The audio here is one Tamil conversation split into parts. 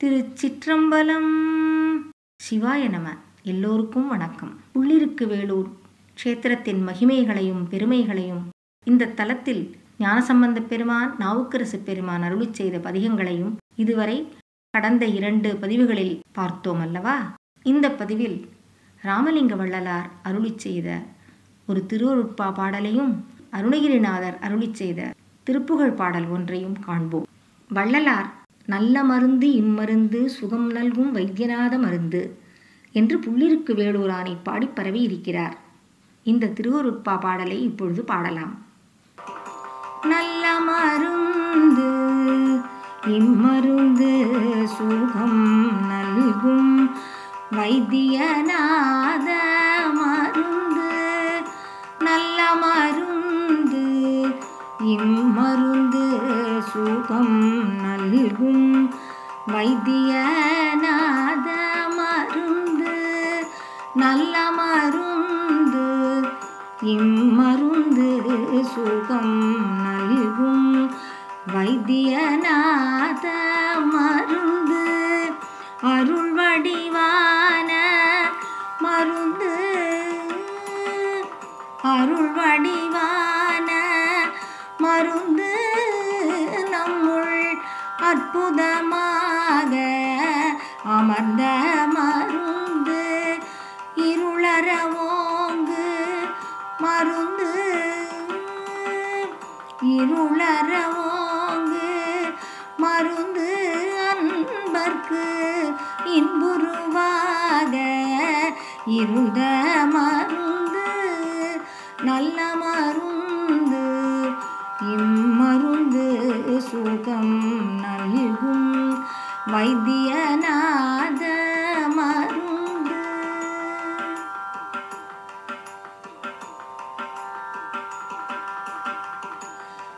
திருச்சிற்றம்பலம். சிவாய நம. எல்லோருக்கும் வணக்கம். உள்ளிருக்கு வேலூர் க்ஷேத்திரத்தின் மகிமைகளையும் பெருமைகளையும் இந்த தலத்தில் ஞானசம்பந்த பெருமான் நாவுக்கரசு பெருமான் அருளி செய்த பதிகங்களையும் இதுவரை கடந்த இரண்டு பதிவுகளில் பார்த்தோம் அல்லவா? இந்த பதிவில் ராமலிங்க வள்ளலார் அருளி செய்த ஒரு திருவருட்பா பாடலையும் அருணகிரிநாதர் அருளிச் செய்த திருப்புகழ் பாடல் ஒன்றையும் காண்போம். வள்ளலார் நல்ல மருந்து இம்மருந்து சுகம் நல்கும் வைத்தியநாத மருந்து என்று புள்ளிருக்கு வேலூரானை பாடி பரவி இருக்கிறார். இந்த திருவருட்பா பாடலை இப்பொழுது பாடலாம். நல்ல மருந்து இம்மருந்து சுகம் நல்கும் வைத்தியநாத மருந்து. நல்ல மருந்து வைத்தியநாத மருந்து நல்ல மருந்து. இம்மருந்து சுகம் நல்கும். வைத்தியநாத மருந்து அருள் வடிவான மருந்து. அருள் வடிவான அந்த மருந்து இருளற ஓங்கு மருந்து. இருளற ஓங்கு மருந்து அன்பர்க்கு இன்புருவாக. இருந்த மருந்து நல்ல மருந்து இம்மருந்து சுகம் நல்கும் வைத்தியநாத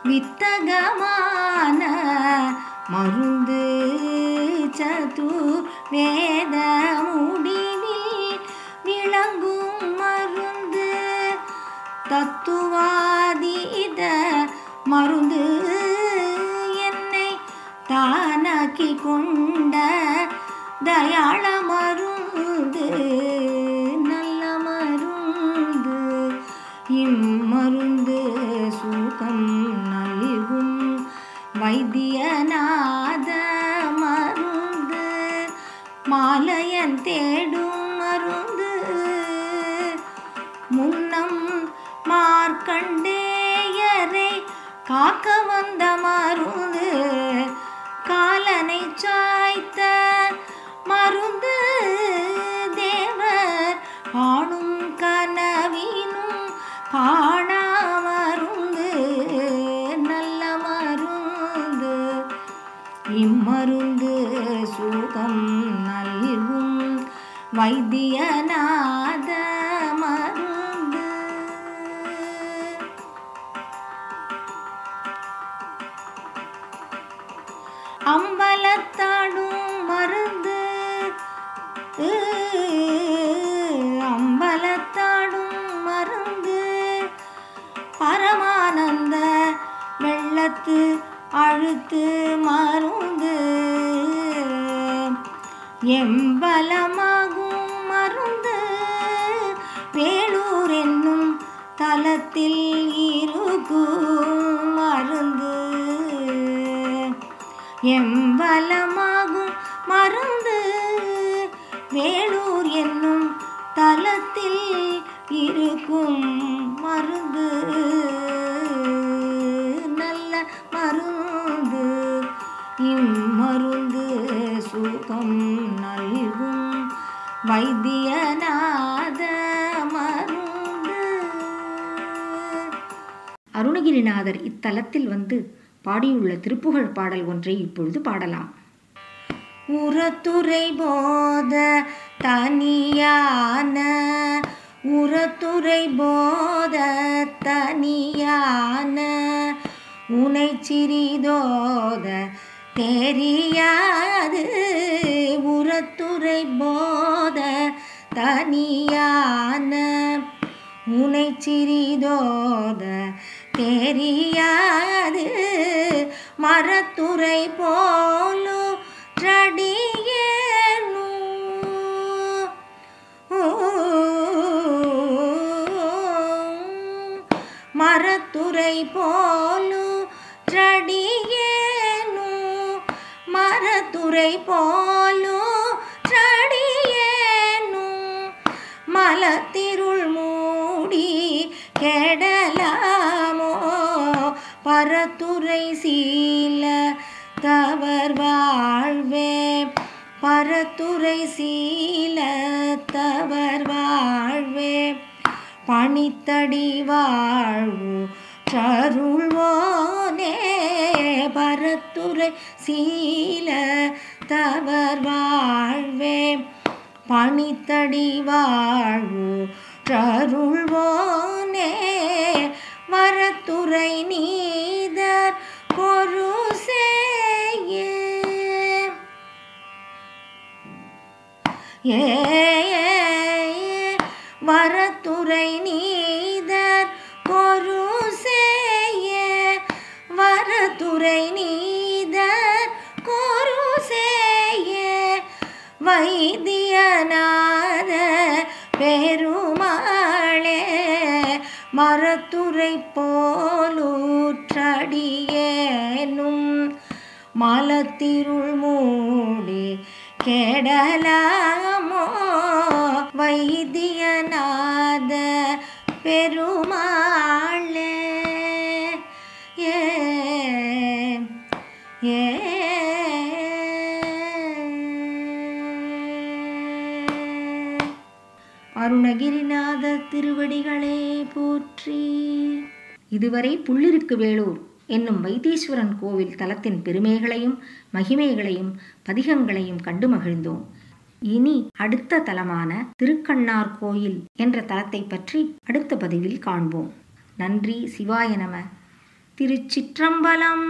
வித்தகமான மருந்து சதுர் வேத முடிவில் விளங்கும் மருந்து தத்துவாதீத மருந்து என்னை தானாக்கி கொண்ட தயாள மருந்து. வைத்தியநாத மருந்து மாலையன் தேடும் மருந்து. முன்னம் மார்க்கண்டேயரை காக்க வந்த மருந்து. காலனை சாய்த்த மருந்து. வைத்தியநாத மருந்து. அம்பலத்தாடும் மருந்து. அம்பலத்தாடும் மருந்து. பரமானந்த வெள்ளத்து அழுத்து மருந்து. எம்பலமா தலத்தில் இருக்கும் மருந்து. எம்பலமாகும் மருந்து. வேலூர் என்னும் தலத்தில் இருக்கும் மருந்து. நல்ல மருந்து. இம்மருந்து சுகம் நல்கும் வைத்தியநாதன். அருணகிரிநாதர் இத்தலத்தில் வந்து பாடியுள்ள திருப்புகழ் பாடல் ஒன்றை இப்பொழுது பாடலாம். உரத்துறை போத தனியான உரத்துறை போத தனியான உனை சிறிதோத தெரியாது. உரத்துறை போத தனியான உனை சிறிதோத தெரியாது. மரத்துறை போலும் ரடியேனு. மரத்துறை போலும் ரடியேனு. மரத்துறை போலும் ரடியேனு. மலத்திருள் பரத்துரை சீல தவர் வாழ்வே. பரத்துரை சீல தவர் வாழ்வே. பணித்தடி வாழ்வு சருள்வோனே பரத்துரை சீல தவர் வாழ்வே. பணித்தடி வாழ்வு சருள்வோனே வரத்துறை நீ ஏ வரத்துறை நீதர் பொரு செய்ய வரத்துறை நீதர் கொரு செய்ய வைத்தியநாத பெருமாளே மரத்துறை போலூற்றடியேனும் மலத்திருள் மூடி கெடலாமோ? வைத்தியநாத பெருமாளே ஏ ஏ. அருணகிரிநாத திருவடிகளே போற்றி. இதுவரை புள்ளிருக்கு வேலூர். என்னும் வைத்தீஸ்வரன் கோவில் தலத்தின் பெருமைகளையும் மகிமைகளையும் பதிகங்களையும் கண்டு மகிழ்ந்தோம். இனி அடுத்த தலமான திருக்கண்ணார் கோயில் என்ற தலத்தை பற்றி அடுத்த பதிவில் காண்போம். நன்றி சிவாய நம. திருச்சிற்றம்பலம்!